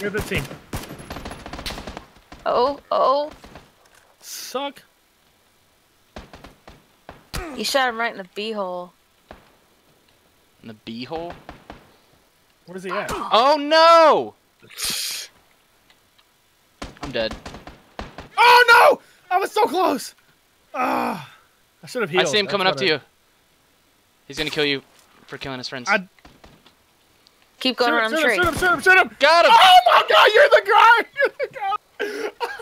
You're the team. Oh, oh. Suck. You shot him right in the beehole. In the beehole? Where's he at? Oh no! I'm dead. Oh no! I was so close. Ah, I should have healed. I see him That's coming up what to I- you. He's gonna kill you for killing his friends. I- Keep going shoot around him, the shoot tree. him, shoot him, shoot him, shoot him. Got him! Oh my god, you're the guy! You're the guy!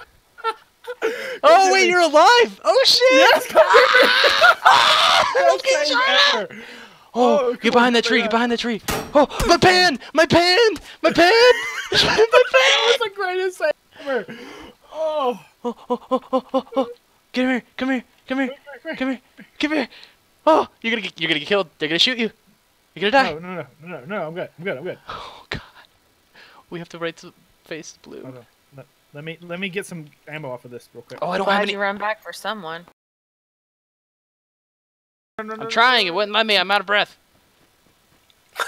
Oh wait, you're alive! Oh shit! Yes, come Best here! game! Oh, Oh, get behind that tree! yeah. Get behind that tree! Oh, my pan! My pan! My pan! my pan! That was the greatest save ever. Oh, Oh, oh, oh, oh, oh, oh. Come here! Come here! Come here! Come here! Come here! Oh, you're gonna get, you're gonna get killed. They're gonna shoot you. You're gonna die. no, no, no, no, no, I'm good, I'm good, I'm good. Oh god. We have to write to face blue. Hold on. Let, let me let me get some ammo off of this real quick. Oh, I don't have Glad any. you run back for someone. No, no, no, I'm no, trying. It no, wouldn't let me. I'm out of breath.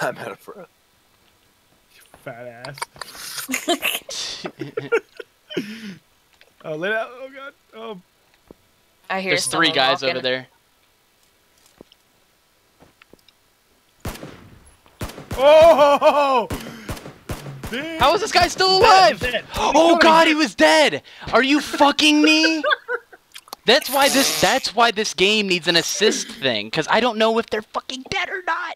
I'm out of breath. Fat ass. Oh, let out. Oh god. Oh, I hear There's three guys walking. over there. Oh! Damn. How is this guy still He's dead, alive? dead. Oh god, he was dead. Are you fucking me? That's why this that's why this game needs an assist thing cuz I don't know if they're fucking dead or not.